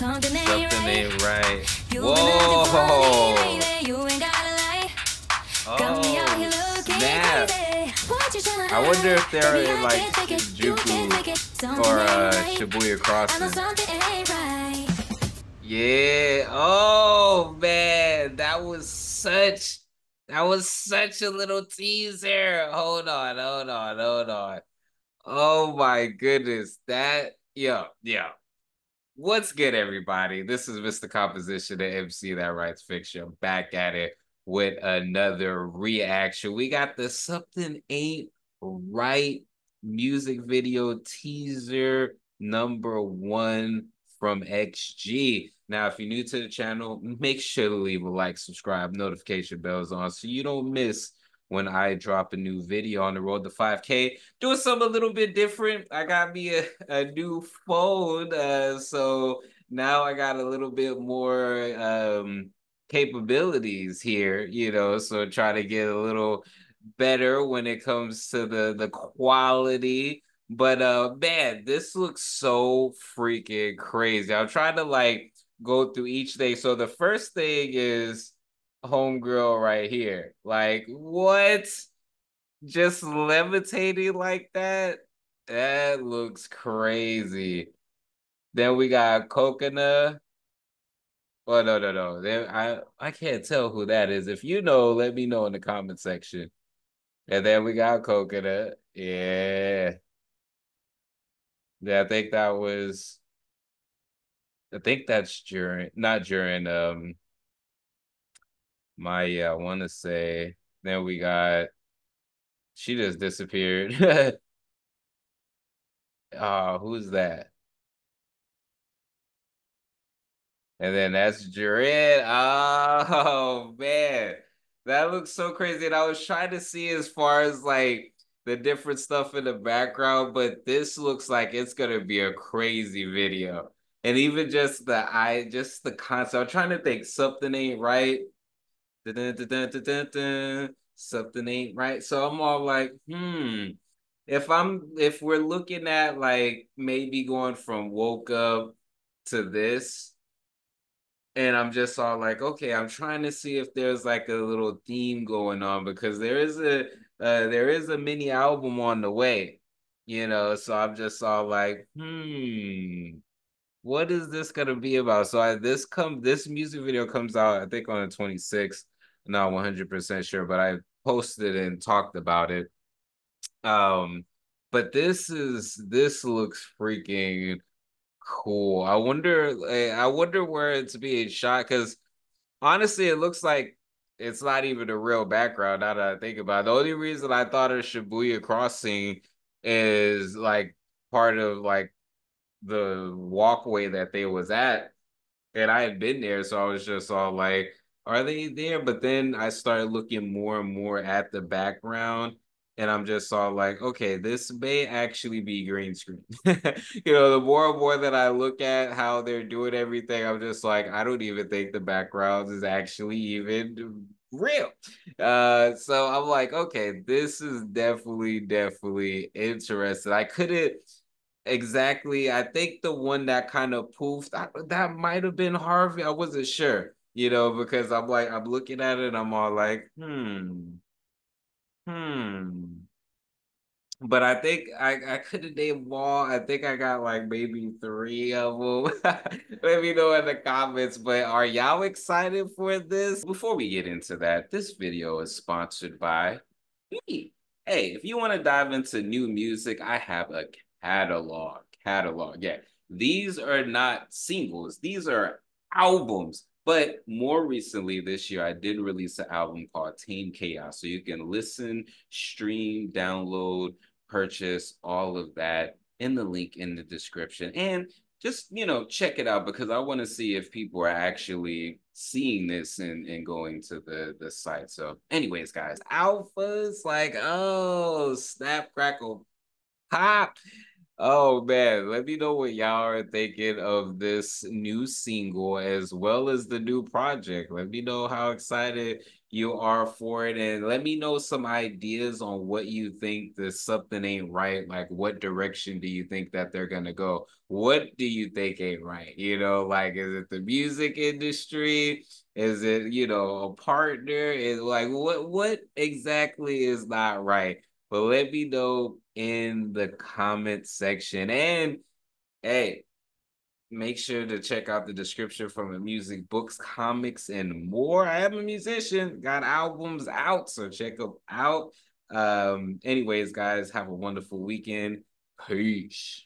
Something ain't Something right. ain't right. Whoa. been acting funny lately, you ain't gotta lie. Got me out here Oh, snap. crazy. What you tryna I wonder if they're Baby, in, I like, can't take it. You can't it. Something Or uh. Shibuya Crossing. something ain't right. Yeah. Oh man, that was such that was such a little teaser. Hold on, hold on, hold on. Oh my goodness. That yeah, yeah. What's good, everybody? This is Mr. Composition, the MC that writes fiction, back at it with another reaction. We got the Something Ain't Right music video teaser number one from XG. Now, if you're new to the channel, make sure to leave a like, subscribe, notification bells on so you don't miss when I drop a new video on the road to 5K. Doing something a little bit different. I got me a, a new phone. Uh, so now I got a little bit more um, capabilities here, you know, so try to get a little better when it comes to the the quality. But uh man, this looks so freaking crazy. I'm trying to like go through each thing. So the first thing is homegirl right here. Like what? Just levitating like that? That looks crazy. Then we got Cocona. Oh no, no, no. There, I I can't tell who that is. If you know, let me know in the comment section. And then we got Cocona. Yeah. Yeah, I think that was I think that's during not during um my yeah, I wanna say then we got she just disappeared. Uh, oh, who's that? And then that's Jared. Oh man, that looks so crazy. And I was trying to see as far as like the different stuff in the background, but this looks like it's gonna be a crazy video. And even just the I just the concept. I'm trying to think something ain't right. Something ain't right. So I'm all like, hmm. If I'm if we're looking at like maybe going from woke up to this and I'm just all like, okay, I'm trying to see if there's like a little theme going on because there is a uh, there is a mini album on the way, you know. So I'm just all like, hmm, what is this gonna be about? So I, this come this music video comes out, I think on the 26th. Not 100% sure, but I posted and talked about it. Um, but this is this looks freaking Cool. I wonder. eh, I wonder where it's being shot because honestly, it looks like it's not even a real background. Now that I think about it, the only reason I thought of Shibuya Crossing is like part of like the walkway that they was at, and I had been there, so I was just all like, "Are they there?" But then I started looking more and more at the background, and I'm just all like, "Okay, this may actually be green screen." you know, the more and more that I look at how they're doing everything, I'm just like, I don't even think the background is actually even real. Uh, so I'm like, okay, this is definitely, definitely interesting. I couldn't exactly. I think the one that kind of poofed that, that might have been Harvey. I wasn't sure, you know, because I'm like, I'm looking at it and I'm all like, hmm, hmm. But I think I, I could have named all. I think I got like maybe three of them. Let me know in the comments. But are y'all excited for this? Before we get into that, this video is sponsored by me. Hey, if you want to dive into new music, I have a catalog. Catalog. Yeah. These are not singles, these are albums. But more recently this year, I did release an album called Tame Chaos. So you can listen, stream, download, purchase all of that in the link in the description. And just, you know, check it out because I want to see if people are actually seeing this and, and going to the, the site. So, anyways, guys, Alphaz like, oh, snap, crackle, pop. Oh man, let me know what y'all are thinking of this new single as well as the new project. Let me know how excited you are for it and let me know some ideas on what you think that something ain't right. Like what direction do you think that they're gonna go? What do you think ain't right? You know, like is it the music industry? Is it, you know, a partner? Is like what what exactly is not right? But let me know in the comment section. And hey, make sure to check out the description from the music, books, comics, and more. I am a musician, got albums out, so check them out. Um, anyways, guys, have a wonderful weekend. Peace.